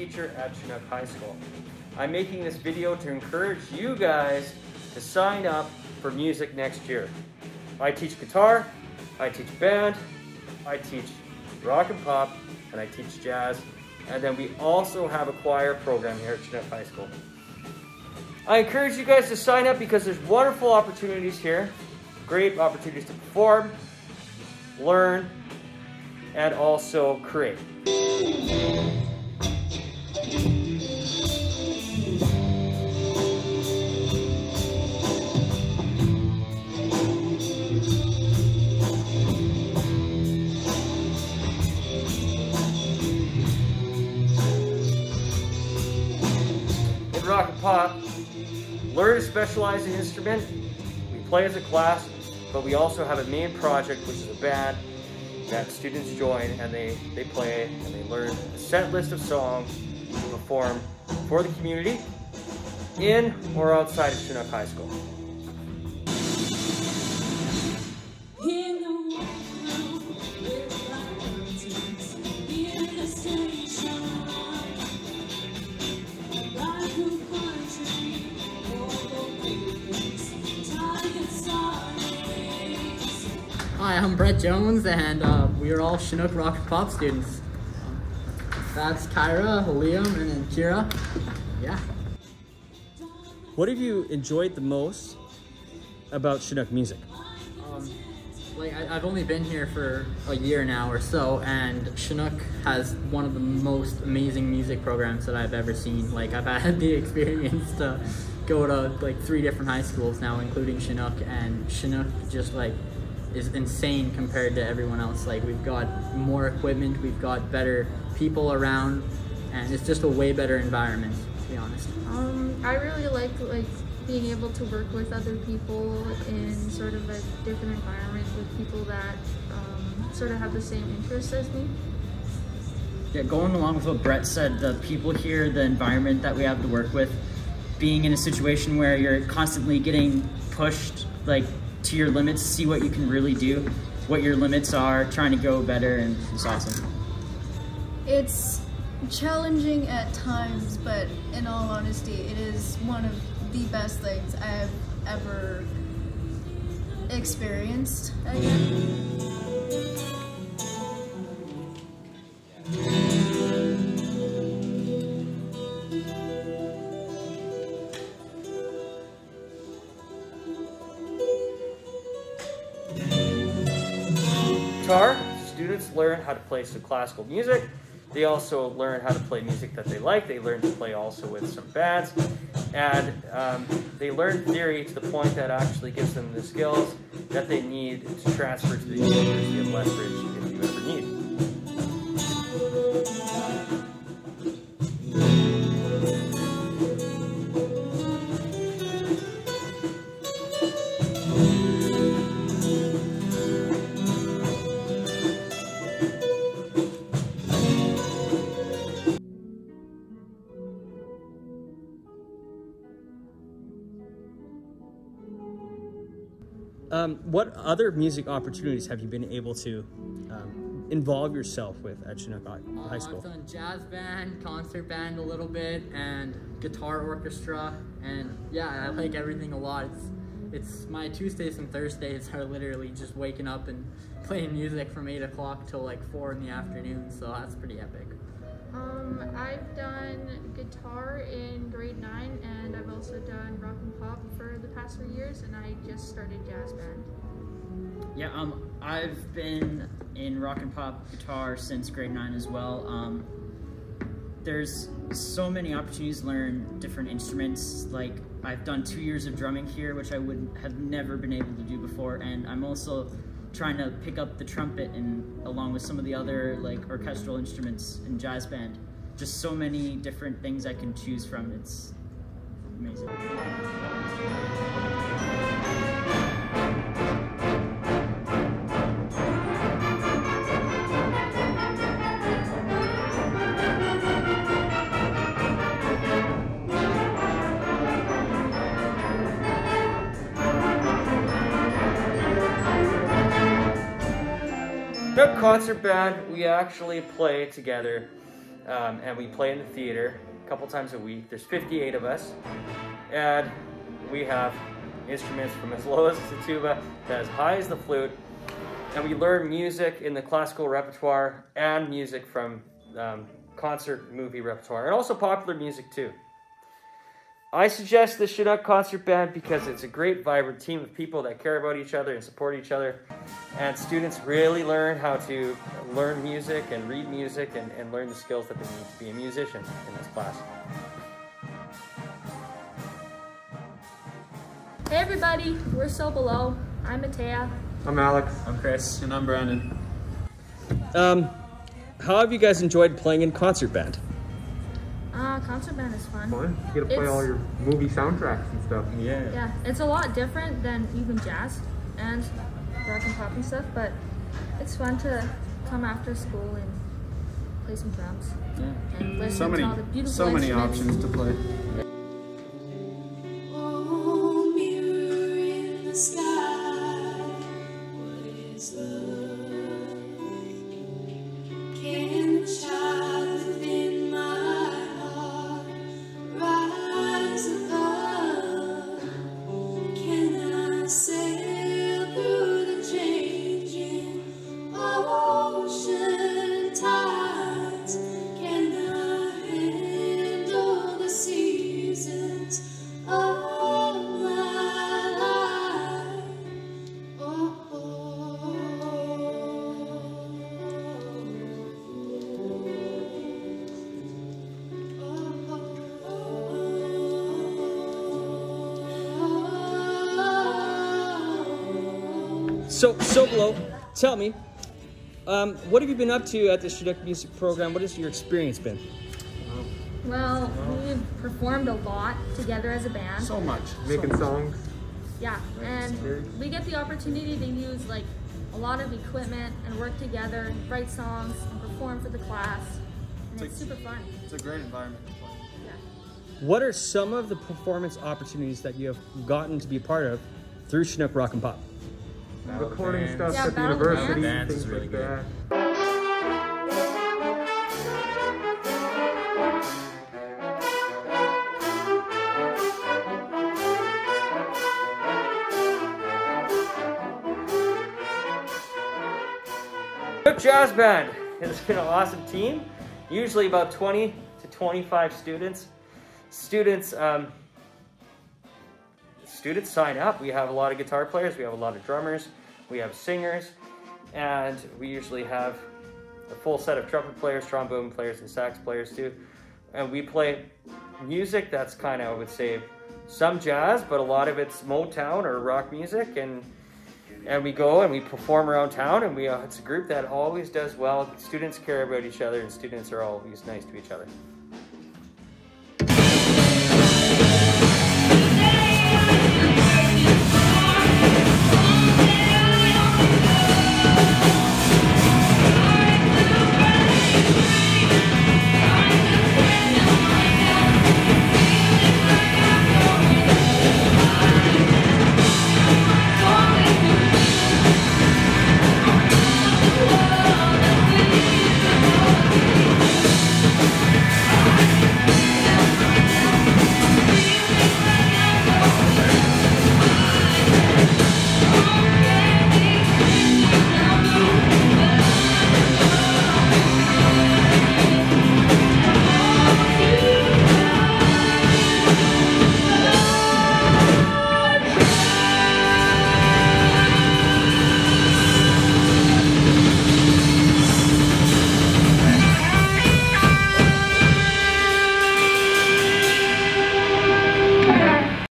teacher at Chinook High School. I'm making this video to encourage you guys to sign up for music next year. I teach guitar, I teach band, I teach rock and pop, and I teach jazz. And then we also have a choir program here at Chinook High School. I encourage you guys to sign up because there's wonderful opportunities here, great opportunities to perform, learn, and also create. Learn a specialized instrument. We play as a class, but we also have a main project, which is a band that students join and they, they play and they learn a set list of songs to perform for the community in or outside of Chinook High School. I'm Brett Jones, and uh, we are all Chinook Rock and Pop students. That's Kyra, Liam, and then Kira. Yeah. What have you enjoyed the most about Chinook music? Um, like I, I've only been here for a year now or so, and Chinook has one of the most amazing music programs that I've ever seen. Like I've had the experience to go to like three different high schools now, including Chinook, and Chinook just like is insane compared to everyone else. Like we've got more equipment, we've got better people around, and it's just a way better environment. To be honest. Um, I really like like being able to work with other people in sort of a different environment with people that um, sort of have the same interests as me. Yeah, going along with what Brett said, the people here, the environment that we have to work with, being in a situation where you're constantly getting pushed like to your limits, see what you can really do, what your limits are, trying to go better, and it's awesome. It's challenging at times, but in all honesty, it is one of the best things I've ever experienced again. Guitar, students learn how to play some classical music. They also learn how to play music that they like. They learn to play also with some bands. And um, they learn theory to the point that actually gives them the skills that they need to transfer to the University of Lethbridge if you ever need. Um, what other music opportunities have you been able to um, involve yourself with at Chinook High Uh, School? I've done jazz band, concert band a little bit, and guitar orchestra, and yeah, I like everything a lot. It's, it's my Tuesdays and Thursdays are literally just waking up and playing music from 8 o'clock till like 4 in the afternoon, so that's pretty epic. Um, I've done guitar in grade nine, and I've also done rock and pop for the past three years, and I just started jazz band. Yeah, um, I've been in rock and pop guitar since grade nine as well. Um, there's so many opportunities to learn different instruments. Like I've done two years of drumming here, which I would have never been able to do before, and I'm also trying to pick up the trumpet and along with some of the other like orchestral instruments in jazz band. Just so many different things I can choose from. It's amazing. The concert band, we actually play together um, and we play in the theater a couple times a week. There's 58 of us, and we have instruments from as low as the tuba to as high as the flute, and we learn music in the classical repertoire and music from um, concert movie repertoire, and also popular music too. I suggest the Chinook Concert Band because it's a great, vibrant team of people that care about each other and support each other. And students really learn how to learn music and read music and, and learn the skills that they need to be a musician in this class. Hey everybody, we're so below. I'm Matea. I'm Alex. I'm Chris. And I'm Brandon. Um, how have you guys enjoyed playing in concert band? Uh, concert band is fun. Fun. You get to play It's- all your movie soundtracks and stuff. Yeah. Yeah, it's a lot different than even jazz and rock and pop and stuff, but it's fun to come after school and play some drums and listen So many, to all the beautiful so many instruments. options to play. So, so below, tell me, um, what have you been up to at the Chinook Music Program? What has your experience been? Well, we've performed a lot together as a band. So much. Making songs. Yeah, and we get the opportunity to use like a lot of equipment and work together and write songs and perform for the class. And it's super fun. It's a great environment to play. Yeah. What are some of the performance opportunities that you have gotten to be a part of through Chinook Rock and Pop? Recording stuff Yeah, at the university, bands things really like good. that. Chinook Jazz Band has been an awesome team. Usually about 20 to 25 students. Students, um, students sign up. We have a lot of guitar players. We have a lot of drummers. We have singers, and we usually have a full set of trumpet players, trombone players, and sax players too. And we play music that's kind of, I would say, some jazz, but a lot of it's Motown or rock music, and and we go and we perform around town and we uh, it's a group that always does well students care about each other and students are always nice to each other